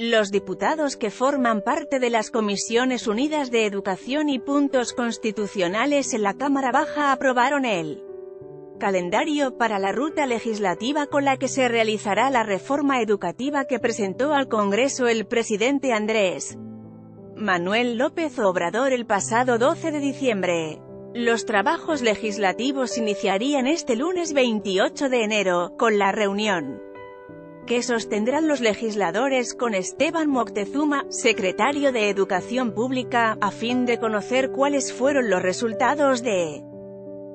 Los diputados que forman parte de las Comisiones Unidas de Educación y Puntos Constitucionales en la Cámara Baja aprobaron el calendario para la ruta legislativa con la que se realizará la reforma educativa que presentó al Congreso el presidente Andrés Manuel López Obrador el pasado 12 de diciembre. Los trabajos legislativos iniciarían este lunes 28 de enero, con la reunión que sostendrán los legisladores con Esteban Moctezuma, secretario de Educación Pública, a fin de conocer cuáles fueron los resultados de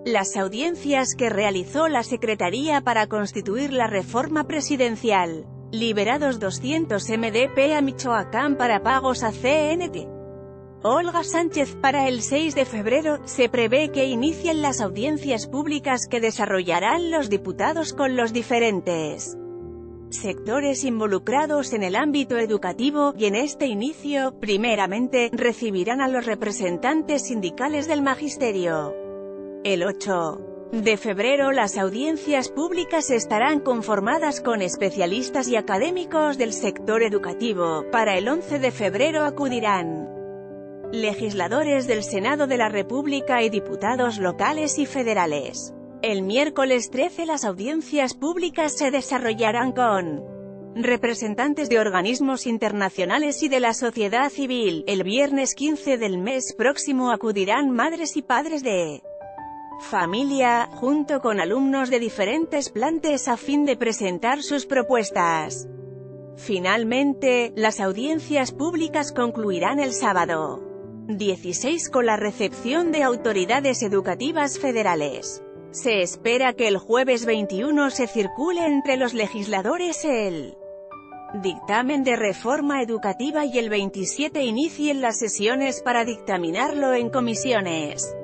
las audiencias que realizó la Secretaría para constituir la reforma presidencial. Liberados 200 MDP a Michoacán para pagos a CNT. Olga Sánchez Para el 6 de febrero, se prevé que inicien las audiencias públicas que desarrollarán los diputados con los diferentes sectores involucrados en el ámbito educativo, y en este inicio, primeramente, recibirán a los representantes sindicales del magisterio. El 8 de febrero las audiencias públicas estarán conformadas con especialistas y académicos del sector educativo. Para el 11 de febrero acudirán legisladores del Senado de la República y diputados locales y federales. El miércoles 13 las audiencias públicas se desarrollarán con representantes de organismos internacionales y de la sociedad civil. El viernes 15 del mes próximo acudirán madres y padres de familia, junto con alumnos de diferentes plantes a fin de presentar sus propuestas. Finalmente, las audiencias públicas concluirán el sábado 16 con la recepción de autoridades educativas federales. Se espera que el jueves 21 se circule entre los legisladores el dictamen de reforma educativa y el 27 inicien las sesiones para dictaminarlo en comisiones.